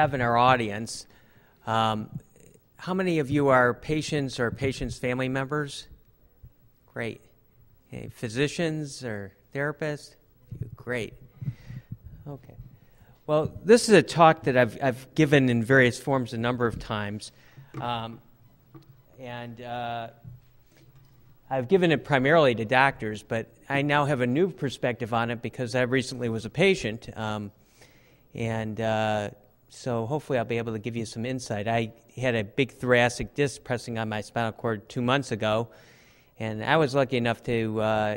have in our audience. Um, how many of you are patients or patients' family members? Great. Physicians or therapists? Great. Okay. Well, this is a talk that I've, I've given in various forms a number of times. Um, and uh, I've given it primarily to doctors, but I now have a new perspective on it because I recently was a patient. Um, and uh, so hopefully I'll be able to give you some insight. I had a big thoracic disc pressing on my spinal cord two months ago, and I was lucky enough to uh,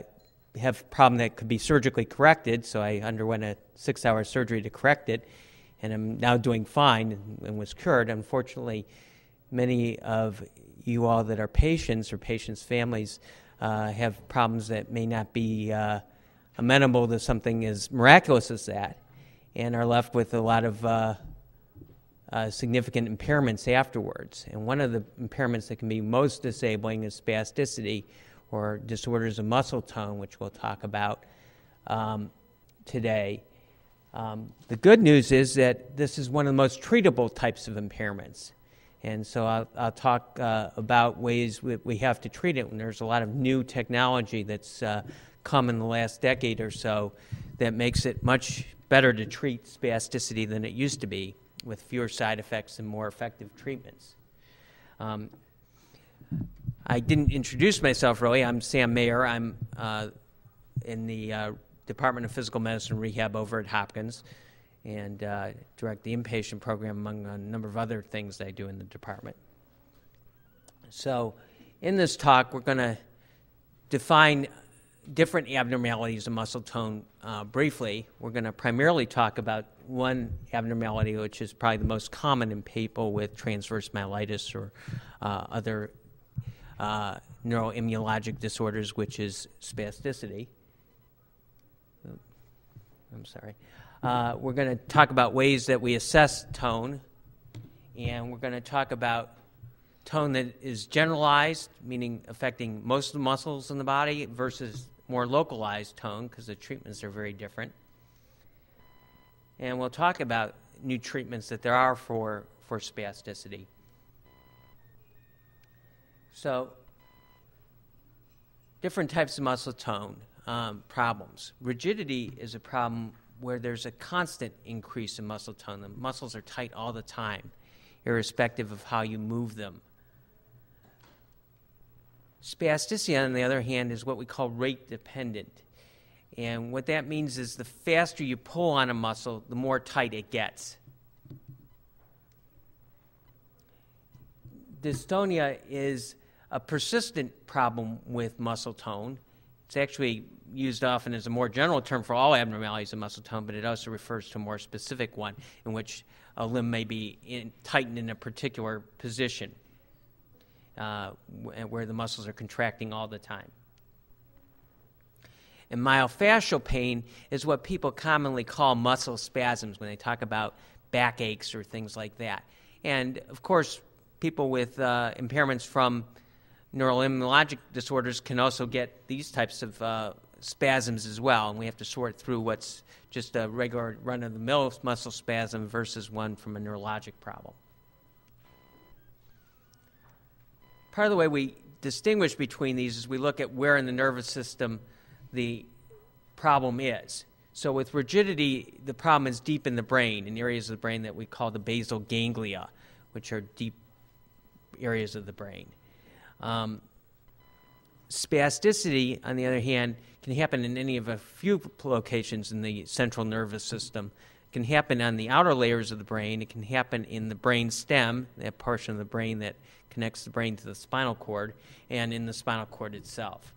have a problem that could be surgically corrected, so I underwent a six hour surgery to correct it, and I'm now doing fine and was cured. Unfortunately, many of you all that are patients or patients' families uh, have problems that may not be uh, amenable to something as miraculous as that, and are left with a lot of uh, significant impairments afterwards. And one of the impairments that can be most disabling is spasticity or disorders of muscle tone, which we'll talk about um, today. Um, the good news is that this is one of the most treatable types of impairments. And so I'll, I'll talk uh, about ways we, we, have to treat it. And there's a lot of new technology that's uh, come in the last decade or so that makes it much better to treat spasticity than it used to be with fewer side effects and more effective treatments. Um, I didn't introduce myself really. I'm Sam Mayer. I'm uh, in the uh, Department of Physical Medicine Rehab over at Hopkins and uh, direct the inpatient program among a number of other things I do in the department. So, in this talk, we're going to define different abnormalities of muscle tone uh, briefly. We're going to primarily talk about one abnormality, which is probably the most common in people with transverse myelitis or uh, other uh, neuroimmunologic disorders, which is spasticity. I'm sorry. Uh, we're going to talk about ways that we assess tone, and we're going to talk about tone that is generalized, meaning affecting most of the muscles in the body, versus more localized tone, because the treatments are very different and we'll talk about new treatments that there are for, for spasticity. So, different types of muscle tone um, problems. Rigidity is a problem where there's a constant increase in muscle tone. The muscles are tight all the time, irrespective of how you move them. Spasticity, on the other hand, is what we call rate dependent. And what that means is the faster you pull on a muscle, the more tight it gets. Dystonia is a persistent problem with muscle tone. It's actually used often as a more general term for all abnormalities of muscle tone, but it also refers to a more specific one in which a limb may be in, tightened in a particular position uh, where the muscles are contracting all the time. And myofascial pain is what people commonly call muscle spasms when they talk about backaches or things like that. And of course, people with uh, impairments from neuroimmunologic disorders can also get these types of uh, spasms as well. And we have to sort through what's just a regular run of the mill muscle spasm versus one from a neurologic problem. Part of the way we distinguish between these is we look at where in the nervous system the problem is. So, with rigidity, the problem is deep in the brain, in areas of the brain that we call the basal ganglia, which are deep areas of the brain. Um, spasticity, on the other hand, can happen in any of a few locations in the central nervous system. It can happen on the outer layers of the brain. It can happen in the brain stem, that portion of the brain that connects the brain to the spinal cord, and in the spinal cord itself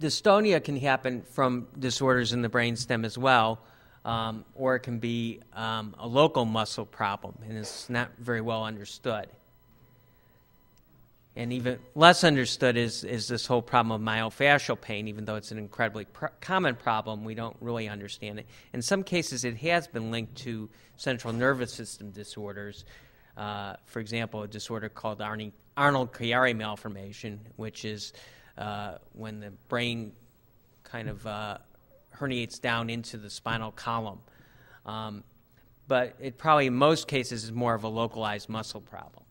dystonia can happen from disorders in the brainstem as well, um, or it can be um, a local muscle problem, and it's not very well understood. And even less understood is, is this whole problem of myofascial pain, even though it's an incredibly pr- common problem, we don't really understand it. In some cases, it has been linked to central nervous system disorders. Uh, for example, a disorder called Arnold Chiari malformation, which is uh, when the brain kind of uh, herniates down into the spinal column. Um, but it probably, in most cases, is more of a localized muscle problem.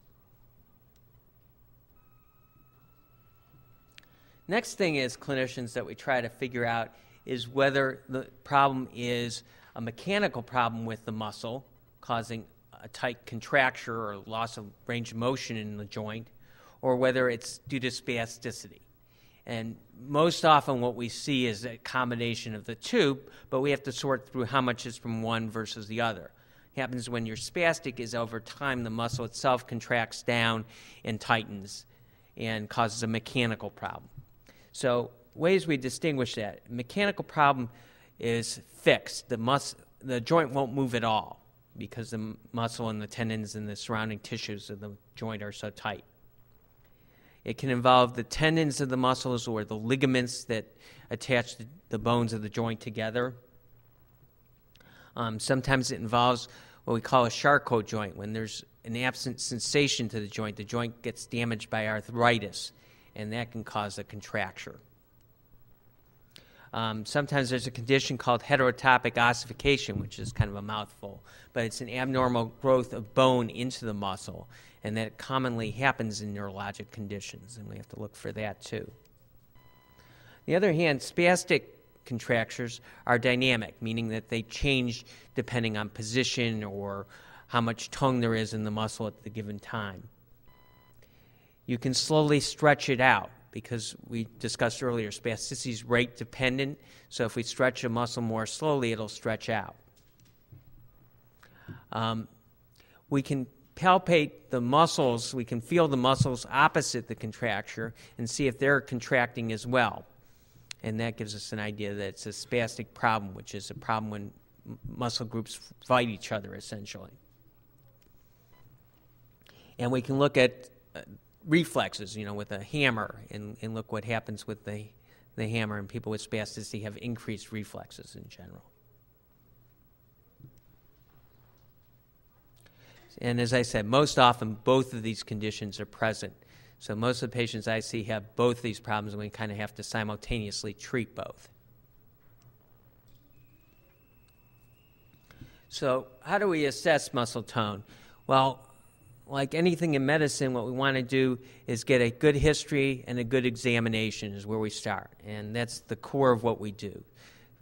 Next thing is clinicians that we try to figure out is whether the problem is a mechanical problem with the muscle, causing a tight contracture or loss of range of motion in the joint, or whether it's due to spasticity. And most often, what we see is a combination of the two, but we have to sort through how much is from one versus the other. It happens when you're spastic is over time the muscle itself contracts down and tightens and causes a mechanical problem. So, ways we distinguish that mechanical problem is fixed. The, mus- the joint won't move at all because the muscle and the tendons and the surrounding tissues of the joint are so tight. It can involve the tendons of the muscles or the ligaments that attach the bones of the joint together. Um, sometimes it involves what we call a Charcot joint, when there's an absent sensation to the joint. The joint gets damaged by arthritis, and that can cause a contracture. Um, sometimes there's a condition called heterotopic ossification, which is kind of a mouthful, but it's an abnormal growth of bone into the muscle, and that commonly happens in neurologic conditions, and we have to look for that too. On the other hand, spastic contractures are dynamic, meaning that they change depending on position or how much tone there is in the muscle at the given time. You can slowly stretch it out because we discussed earlier, spasticity is rate dependent. So if we stretch a muscle more slowly, it'll stretch out. Um, we can palpate the muscles, we can feel the muscles opposite the contracture and see if they're contracting as well. And that gives us an idea that it's a spastic problem, which is a problem when muscle groups fight each other essentially. And we can look at uh, reflexes, you know, with a hammer, and, and look what happens with the, the hammer. And people with spasticity have increased reflexes in general. And as I said, most often both of these conditions are present. So most of the patients I see have both these problems, and we kind of have to simultaneously treat both. So, how do we assess muscle tone? Well, like anything in medicine, what we want to do is get a good history and a good examination, is where we start. And that's the core of what we do.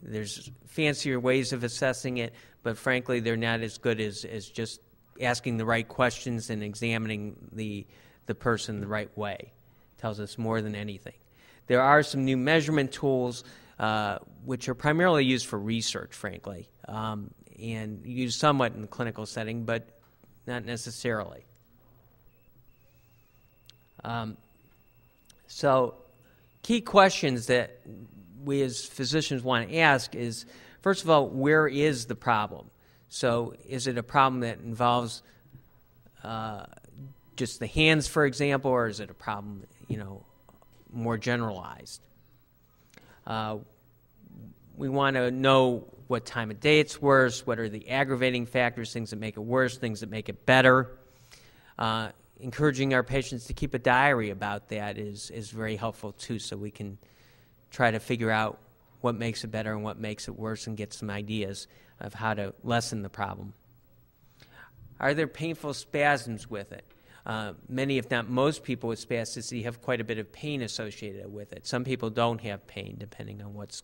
There's fancier ways of assessing it, but frankly, they're not as good as, as just asking the right questions and examining the, the person the right way. It tells us more than anything. There are some new measurement tools uh, which are primarily used for research, frankly, um, and used somewhat in the clinical setting, but not necessarily. Um, so, key questions that we as physicians want to ask is first of all, where is the problem? So, is it a problem that involves uh, just the hands, for example, or is it a problem, you know, more generalized? Uh, we want to know what time of day it's worse, what are the aggravating factors, things that make it worse, things that make it better. Uh, encouraging our patients to keep a diary about that is, is very helpful too, so we can try to figure out what makes it better and what makes it worse and get some ideas of how to lessen the problem. Are there painful spasms with it? Uh, many, if not most, people with spasticity have quite a bit of pain associated with it. Some people don't have pain, depending on what's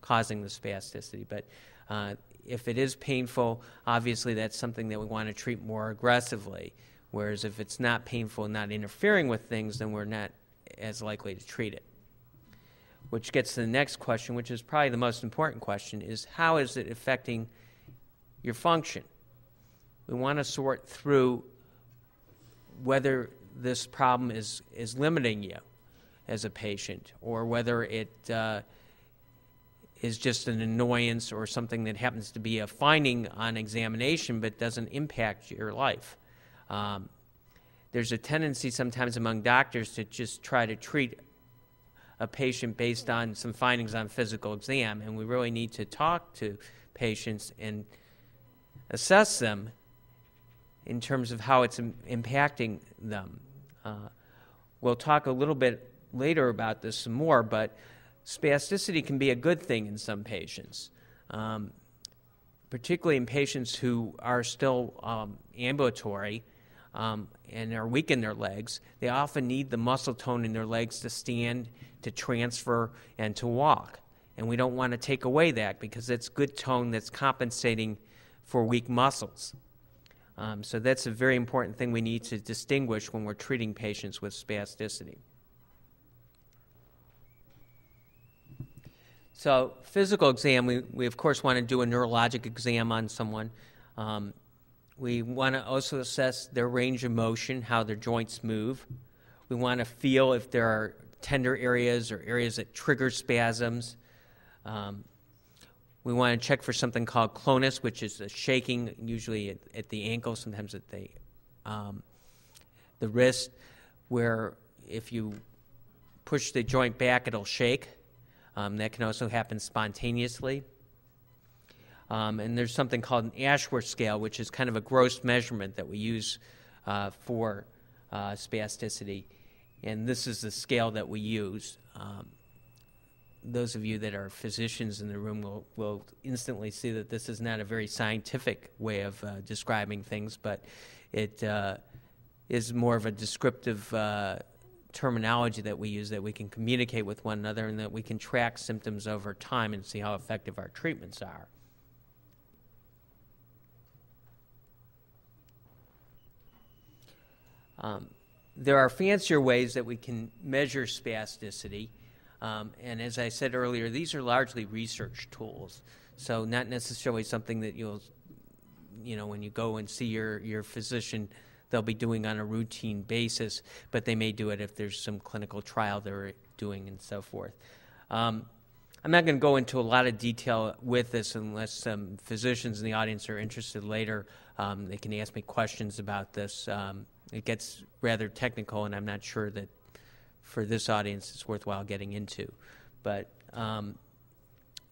causing the spasticity. But uh, if it is painful, obviously that's something that we want to treat more aggressively. Whereas if it's not painful and not interfering with things, then we're not as likely to treat it. Which gets to the next question, which is probably the most important question, is how is it affecting your function? We want to sort through whether this problem is, is limiting you as a patient or whether it uh, is just an annoyance or something that happens to be a finding on examination but doesn't impact your life. Um, there's a tendency sometimes among doctors to just try to treat a patient based on some findings on physical exam, and we really need to talk to patients and assess them in terms of how it's Im- impacting them. Uh, we'll talk a little bit later about this some more, but spasticity can be a good thing in some patients. Um, particularly in patients who are still um, ambulatory um, and are weak in their legs, they often need the muscle tone in their legs to stand, to transfer, and to walk. And we don't want to take away that because it's good tone that's compensating for weak muscles. Um, so that's a very important thing we need to distinguish when we're treating patients with spasticity. So, physical exam, we, we of course want to do a neurologic exam on someone. Um, we want to also assess their range of motion, how their joints move. We want to feel if there are tender areas or areas that trigger spasms. Um, we want to check for something called clonus, which is a shaking, usually at, at the ankle, sometimes at the, um, the wrist, where if you push the joint back, it'll shake. Um, that can also happen spontaneously. Um, and there's something called an Ashworth scale, which is kind of a gross measurement that we use uh, for uh, spasticity. And this is the scale that we use. Um, those of you that are physicians in the room will, will instantly see that this is not a very scientific way of uh, describing things, but it uh, is more of a descriptive uh, terminology that we use that we can communicate with one another and that we can track symptoms over time and see how effective our treatments are. Um, there are fancier ways that we can measure spasticity. Um, and as I said earlier, these are largely research tools. So not necessarily something that you'll, you know, when you go and see your, your physician, they'll be doing on a routine basis, but they may do it if there's some clinical trial they're doing and so forth. Um, I'm not going to go into a lot of detail with this unless some physicians in the audience are interested later. Um, they can ask me questions about this. It gets rather technical, and I'm not sure that for this audience it's worthwhile getting into. But um,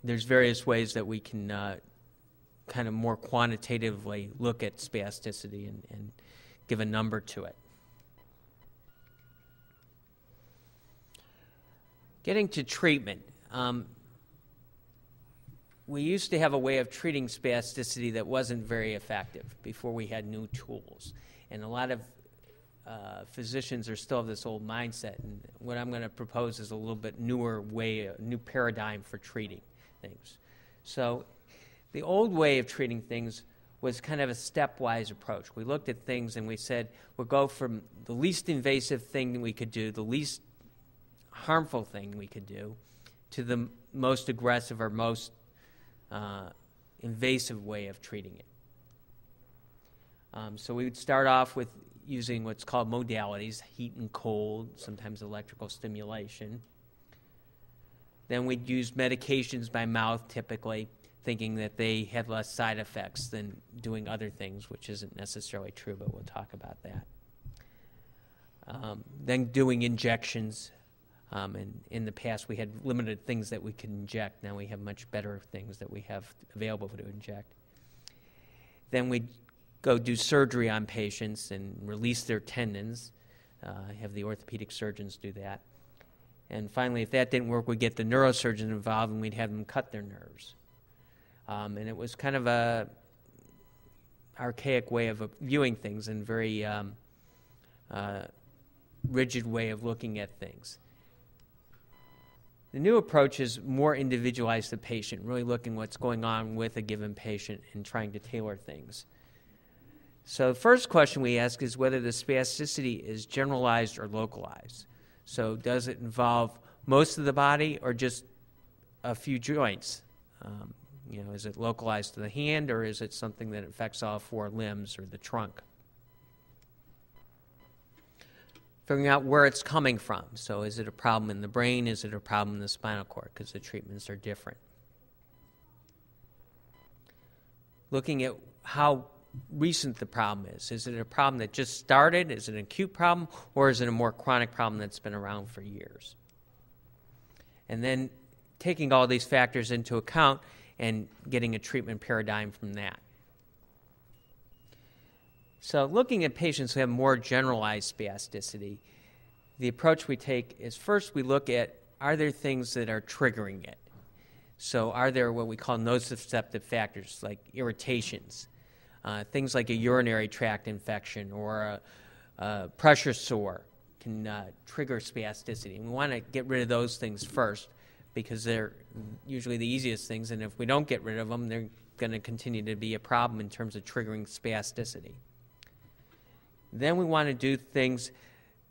there's various ways that we can uh, kind of more quantitatively look at spasticity and, and give a number to it. Getting to treatment. Um, we used to have a way of treating spasticity that wasn't very effective before we had new tools. And a lot of uh, physicians are still of this old mindset. And what I'm going to propose is a little bit newer way, a new paradigm for treating things. So, the old way of treating things was kind of a stepwise approach. We looked at things and we said we'll go from the least invasive thing we could do, the least harmful thing we could do, to the most aggressive or most uh, invasive way of treating it. Um, so we would start off with using what's called modalities heat and cold, sometimes electrical stimulation. Then we'd use medications by mouth typically thinking that they have less side effects than doing other things, which isn't necessarily true, but we'll talk about that. Um, then doing injections. Um, and in the past, we had limited things that we could inject. Now we have much better things that we have available to inject. Then we go do surgery on patients and release their tendons. Uh, have the orthopedic surgeons do that. And finally, if that didn't work, we'd get the neurosurgeon involved and we'd have them cut their nerves. Um, and it was kind of a archaic way of viewing things and very um, uh, rigid way of looking at things. The new approach is more individualized to the patient, really looking what's going on with a given patient and trying to tailor things. So the first question we ask is whether the spasticity is generalized or localized. So does it involve most of the body or just a few joints? Um, you know, is it localized to the hand or is it something that affects all four limbs or the trunk? Figuring out where it's coming from. So, is it a problem in the brain? Is it a problem in the spinal cord? Because the treatments are different. Looking at how recent the problem is. Is it a problem that just started? Is it an acute problem? Or is it a more chronic problem that's been around for years? And then taking all these factors into account, and getting a treatment paradigm from that. So, looking at patients who have more generalized spasticity, the approach we take is first we look at are there things that are triggering it? So, are there what we call nociceptive factors like irritations, uh, things like a urinary tract infection or a, a pressure sore can uh, trigger spasticity? And we want to get rid of those things first because they're usually the easiest things, and if we don't get rid of them, they're going to continue to be a problem in terms of triggering spasticity. Then we want to do things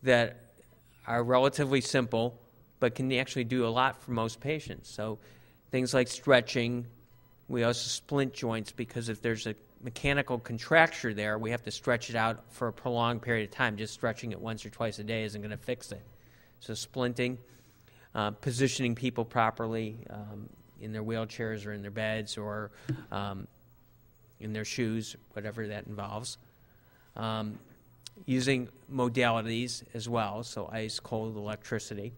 that are relatively simple but can actually do a lot for most patients. So things like stretching, we also splint joints because if there's a mechanical contracture there, we have to stretch it out for a prolonged period of time. Just stretching it once or twice a day isn't going to fix it. So splinting, uh, positioning people properly um, in their wheelchairs or in their beds or um, in their shoes, whatever that involves. Um, using modalities as well, so ice, cold, electricity.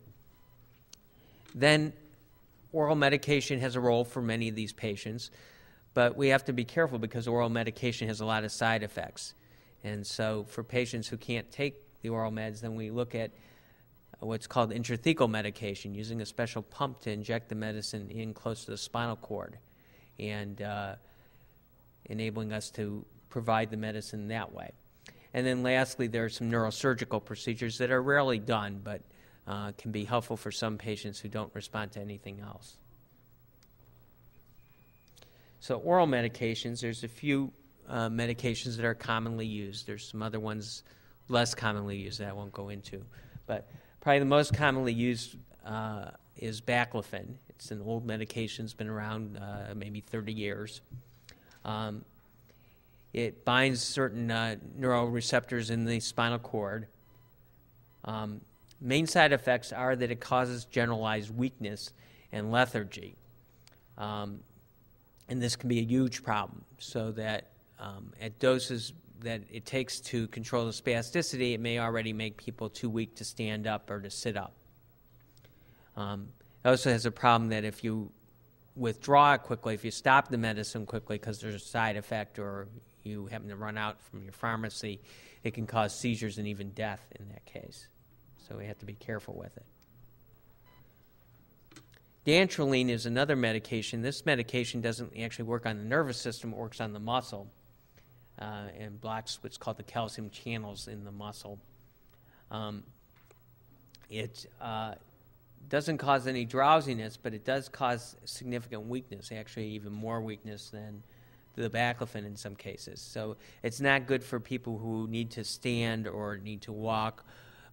Then oral medication has a role for many of these patients, but we have to be careful because oral medication has a lot of side effects. And so for patients who can't take the oral meds, then we look at what's called intrathecal medication, using a special pump to inject the medicine in close to the spinal cord and uh, enabling us to provide the medicine that way. And then lastly, there are some neurosurgical procedures that are rarely done, but uh, can be helpful for some patients who don't respond to anything else. So, oral medications, there's a few uh, medications that are commonly used. There's some other ones less commonly used that I won't go into. But probably the most commonly used uh, is baclofen. It's an old medication, it's been around uh, maybe 30 years. Um, it binds certain uh, neuroreceptors in the spinal cord. Um, main side effects are that it causes generalized weakness and lethargy. Um, and this can be a huge problem, so that um, at doses that it takes to control the spasticity, it may already make people too weak to stand up or to sit up. Um, it also has a problem that if you withdraw it quickly, if you stop the medicine quickly because there's a side effect or you happen to run out from your pharmacy, it can cause seizures and even death in that case. So we have to be careful with it. Dantrolene is another medication. This medication doesn't actually work on the nervous system, it works on the muscle uh, and blocks what's called the calcium channels in the muscle. Um, it uh, doesn't cause any drowsiness, but it does cause significant weakness, actually, even more weakness than the baclofen in some cases. So it's not good for people who need to stand or need to walk.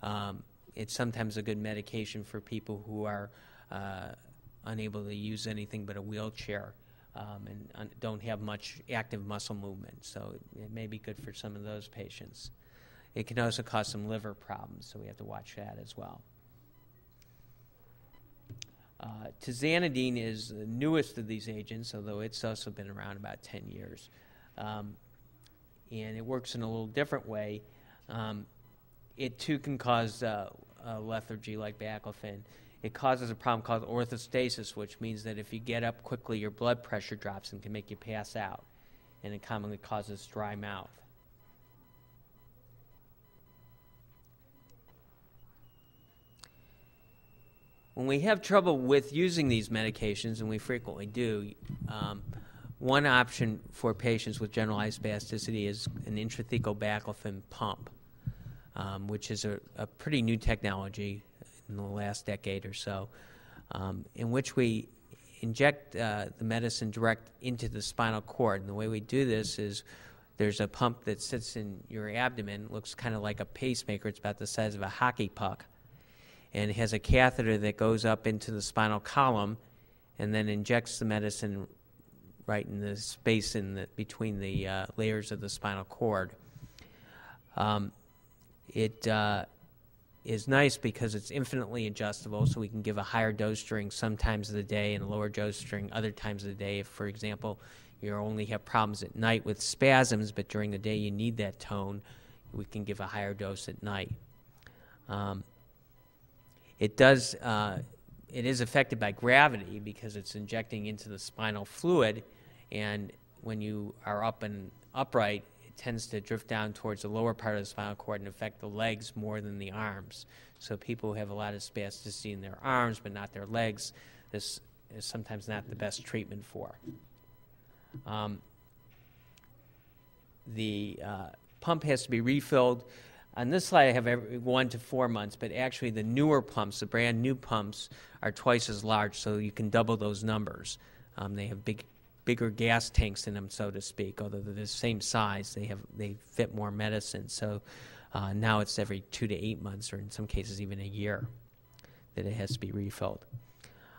Um, it's sometimes a good medication for people who are uh, unable to use anything but a wheelchair um, and un- don't have much active muscle movement. So it, it may be good for some of those patients. It can also cause some liver problems, so we have to watch that as well. Uh, tizanidine is the newest of these agents, although it's also been around about 10 years. Um, and it works in a little different way. Um, it too can cause uh, lethargy like baclofen. It causes a problem called orthostasis, which means that if you get up quickly, your blood pressure drops and can make you pass out. And it commonly causes dry mouth. When we have trouble with using these medications, and we frequently do, um, one option for patients with generalized spasticity is an intrathecal baclofen pump, um, which is a, a, pretty new technology in the last decade or so, um, in which we inject uh, the medicine direct into the spinal cord. And the way we do this is there's a pump that sits in your abdomen, looks kind of like a pacemaker. It's about the size of a hockey puck and it has a catheter that goes up into the spinal column and then injects the medicine right in the space in the, between the uh, layers of the spinal cord. Um, it uh, is nice because it's infinitely adjustable, so we can give a higher dose during some times of the day and a lower dose during other times of the day. If, for example, you only have problems at night with spasms, but during the day you need that tone, we can give a higher dose at night. Um, it does, uh, it is affected by gravity because it's injecting into the spinal fluid, and when you are up and upright, tends to drift down towards the lower part of the spinal cord and affect the legs more than the arms. So people who have a lot of spasticity in their arms but not their legs, this is sometimes not the best treatment for. Um, the uh, pump has to be refilled. On this slide, I have every one to four months, but actually, the newer pumps, the brand new pumps, are twice as large, so you can double those numbers. Um, they have big, bigger gas tanks in them, so to speak. Although they're the same size, they have they fit more medicine. So uh, now it's every two to eight months, or in some cases even a year, that it has to be refilled.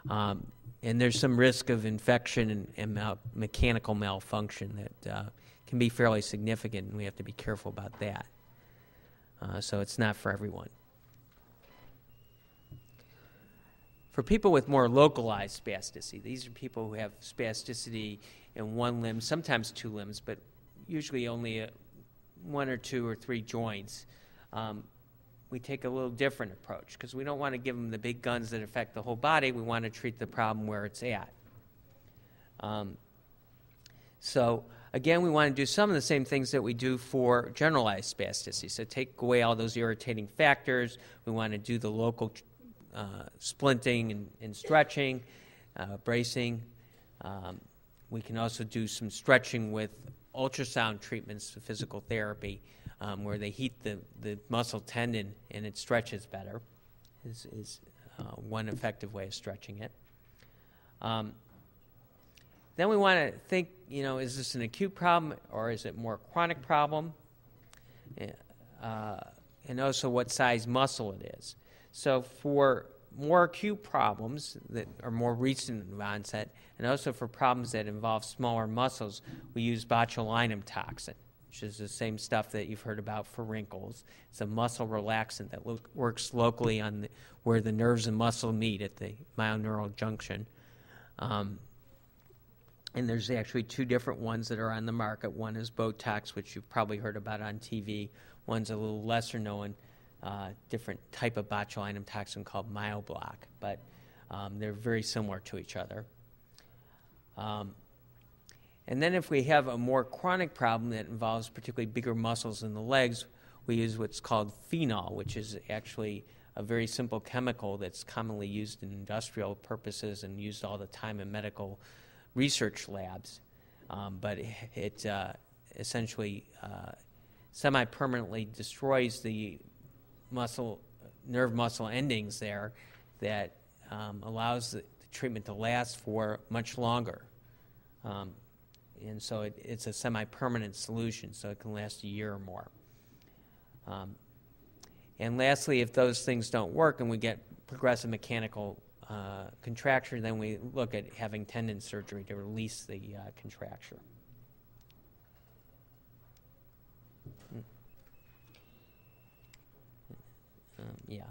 Um, and there's some risk of infection and, and mal- mechanical malfunction that uh, can be fairly significant, and we have to be careful about that. Uh, so it's not for everyone. For people with more localized spasticity, these are people who have spasticity in one limb, sometimes two limbs, but usually only a, one or two or three joints. Um, we take a little different approach because we don't want to give them the big guns that affect the whole body. We want to treat the problem where it's at. Um, so, again, we want to do some of the same things that we do for generalized spasticity. So, take away all those irritating factors. We want to do the local uh, splinting and, and stretching, uh, bracing. Um, we can also do some stretching with ultrasound treatments, physical therapy, um, where they heat the, the muscle tendon and it stretches better, is, is uh, one effective way of stretching it. Um, then we want to think, you know, is this an acute problem or is it more chronic problem? Uh, and also what size muscle it is. So for more acute problems that are more recent in onset, and also for problems that involve smaller muscles, we use botulinum toxin, which is the same stuff that you've heard about for wrinkles. It's a muscle relaxant that lo- works locally on the, where the nerves and muscle meet at the myoneural junction. Um, and there's actually two different ones that are on the market. One is Botox, which you've probably heard about on TV. One's a little lesser known, uh, different type of botulinum toxin called Myobloc, but um, they're very similar to each other. Um, and then if we have a more chronic problem that involves particularly bigger muscles in the legs, we use what's called phenol, which is actually a very simple chemical that's commonly used in industrial purposes and used all the time in medical research labs, um, but it, it uh, essentially uh, semi permanently destroys the muscle, nerve muscle endings there that um, allows the, the, treatment to last for much longer. Um, and so it, it's a semi permanent solution, so it can last a year or more. Um, and lastly, if those things don't work and we get progressive mechanical uh, contracture, then we look at having tendon surgery to release the uh, contracture. Um, yeah.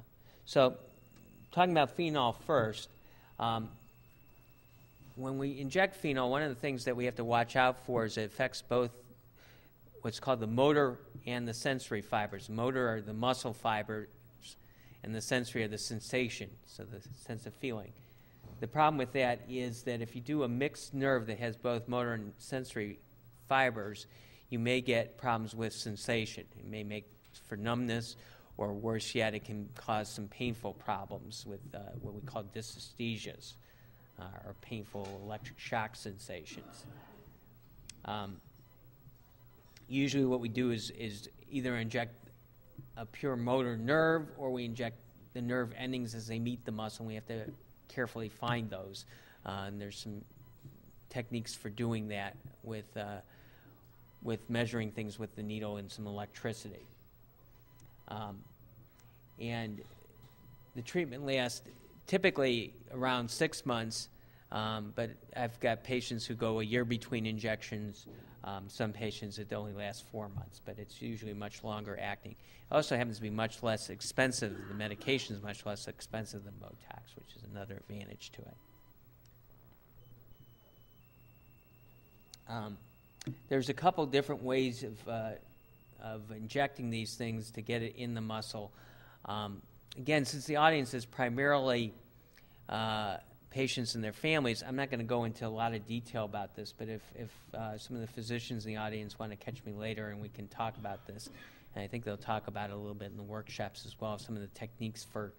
So, talking about phenol first, um, when we inject phenol, one of the things that we have to watch out for is it affects both what's called the motor and the sensory fibers. Motor are the muscle fibers and the sensory are the sensation, so the sense of feeling. The problem with that is that if you do a mixed nerve that has both motor and sensory fibers, you may get problems with sensation. It may make for numbness, or worse yet, it can cause some painful problems with uh, what we call dysesthesias, uh, or painful electric shock sensations. Um, usually, what we do is, is either inject a pure motor nerve or we inject the nerve endings as they meet the muscle. And we have to carefully find those. Uh, and there's some techniques for doing that with, uh, with measuring things with the needle and some electricity. Um, and the treatment lasts typically around six months, um, but I've got patients who go a year between injections. Um, some patients it only lasts four months, but it's usually much longer acting. It also happens to be much less expensive. The medication is much less expensive than Botox, which is another advantage to it. Um, there's a couple different ways of, uh, of injecting these things to get it in the muscle. Um, again, since the audience is primarily uh, patients and their families, I'm not going to go into a lot of detail about this, but if, if uh, some of the physicians in the audience want to catch me later and we can talk about this, and I think they'll talk about it a little bit in the workshops as well, some of the techniques for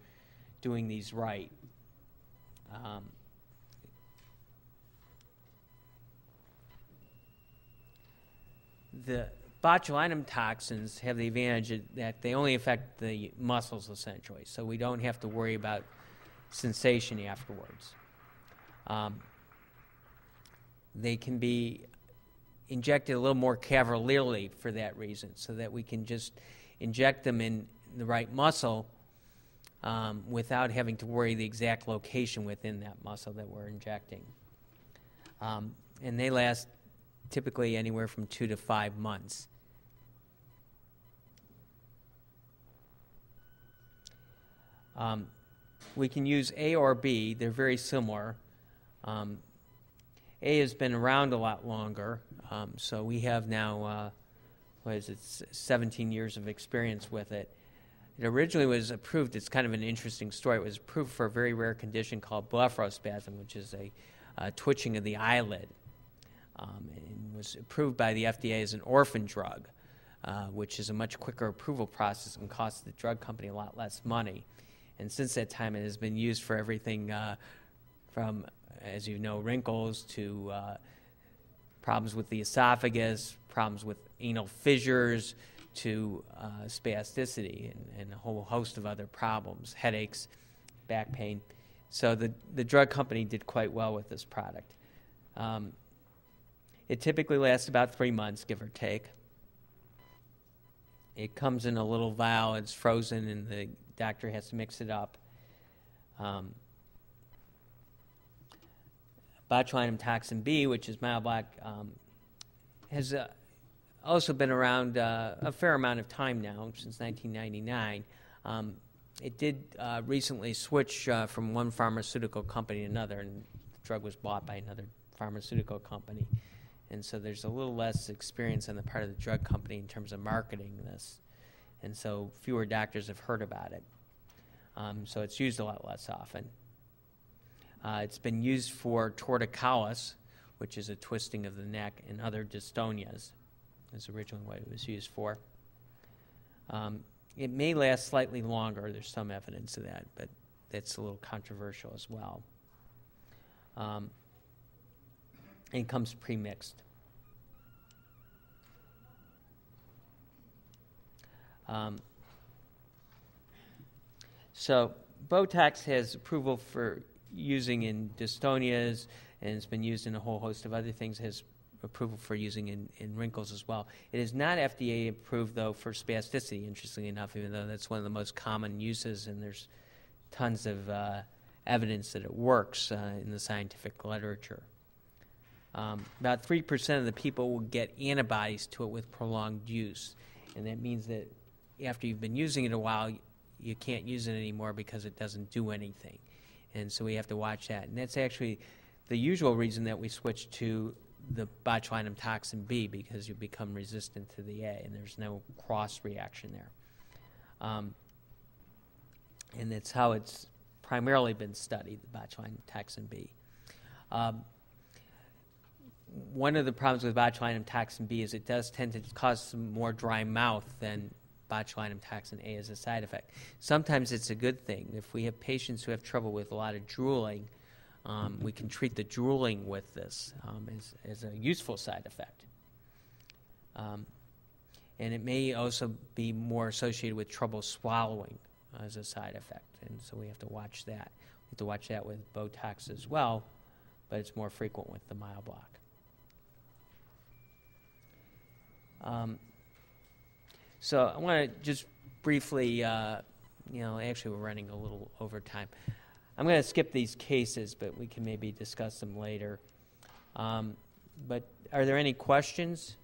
doing these right. Um, the botulinum toxins have the advantage that they only affect the muscles essentially, so we don't have to worry about sensation afterwards. Um, they can be injected a little more cavalierly for that reason, so that we can just inject them in the right muscle um, without having to worry the exact location within that muscle that we're injecting. Um, and they last typically anywhere from two to five months. Um, we can use A or B, they're very similar. Um, a has been around a lot longer, um, so we have now, uh, what is it, 17 years of experience with it. It originally was approved, it's kind of an interesting story. It was approved for a very rare condition called blepharospasm, which is a, a twitching of the eyelid. Um, and was approved by the FDA as an orphan drug, uh, which is a much quicker approval process and costs the drug company a lot less money. And since that time, it has been used for everything uh, from, as you know, wrinkles to uh, problems with the esophagus, problems with anal fissures, to uh, spasticity and, and, a whole host of other problems, headaches, back pain. So the, the drug company did quite well with this product. Um, it typically lasts about three months, give or take. It comes in a little vial, it's frozen, in the doctor has to mix it up. Um, botulinum toxin B, which is Myobloc, um, has uh, also been around uh, a fair amount of time now, since 1999. Um, it did uh, recently switch uh, from one pharmaceutical company to another, and the drug was bought by another pharmaceutical company. And so there's a little less experience on the part of the drug company in terms of marketing this. And so fewer doctors have heard about it. Um, so it's used a lot less often. Uh, it's been used for torticollis, which is a twisting of the neck, and other dystonias is originally what it was used for. Um, it may last slightly longer. There's some evidence of that, but that's a little controversial as well. Um, and it comes pre-mixed. Um, so Botox has approval for using in dystonias, and it's been used in a whole host of other things. Has approval for using in, in wrinkles as well. It is not FDA approved, though, for spasticity, interestingly enough, even though that's one of the most common uses, and there's tons of uh, evidence that it works uh, in the scientific literature. Um, about 3% of the people will get antibodies to it with prolonged use, and that means that after you've been using it a while, you can't use it anymore because it doesn't do anything. And so we have to watch that. And that's actually the usual reason that we switch to the botulinum toxin B because you become resistant to the A, and there's no cross reaction there. Um, and that's how it's primarily been studied, the botulinum toxin B. Um, one of the problems with botulinum toxin B is it does tend to cause some more dry mouth than botulinum toxin A as a side effect. Sometimes it's a good thing. If we have patients who have trouble with a lot of drooling, um, we can treat the drooling with this um, as, as, a useful side effect. Um, and it may also be more associated with trouble swallowing as a side effect. And so we have to watch that. We have to watch that with Botox as well, but it's more frequent with the Myobloc. So I want to just briefly, uh, you know, actually we're running a little over time. I'm going to skip these cases, but we can maybe discuss them later. Um, but are there any questions?